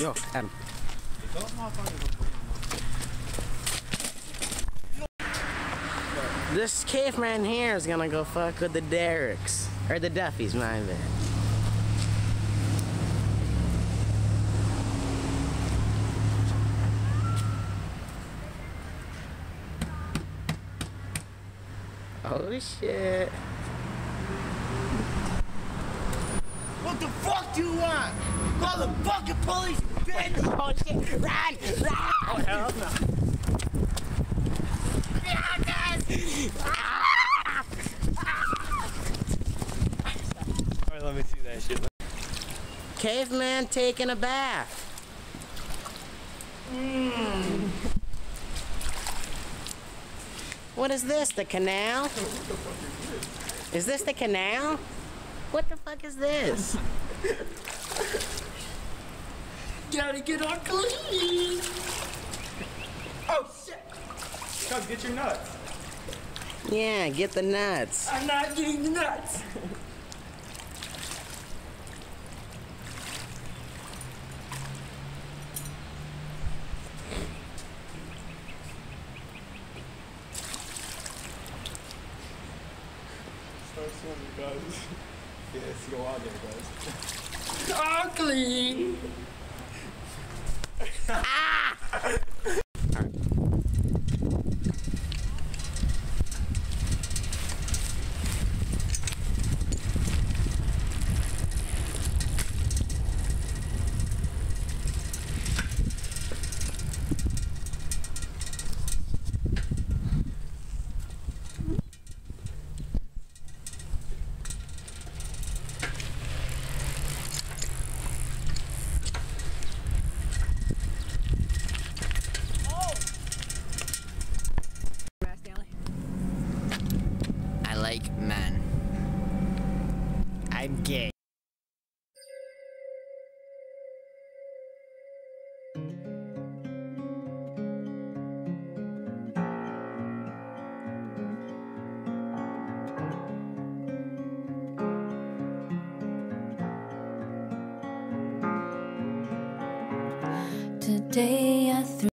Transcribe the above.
Yo, Adam. This caveman here is gonna go fuck with the Derricks. Or the Duffys, my bad. Oh shit. What the fuck do you want? Motherfucking police, bitch! Oh shit! Run! Run! Oh, hell no. Alright, let me see that shit. Caveman taking a bath. Hmm. What is this? The canal? Is this the canal? What the fuck is this? Gotta get on clean! Oh shit! Come get your nuts. Yeah, get the nuts. I'm not getting the nuts. Start swimming, guys. Yeah, let's out there, guys. All clean. I'm gay. Today I threw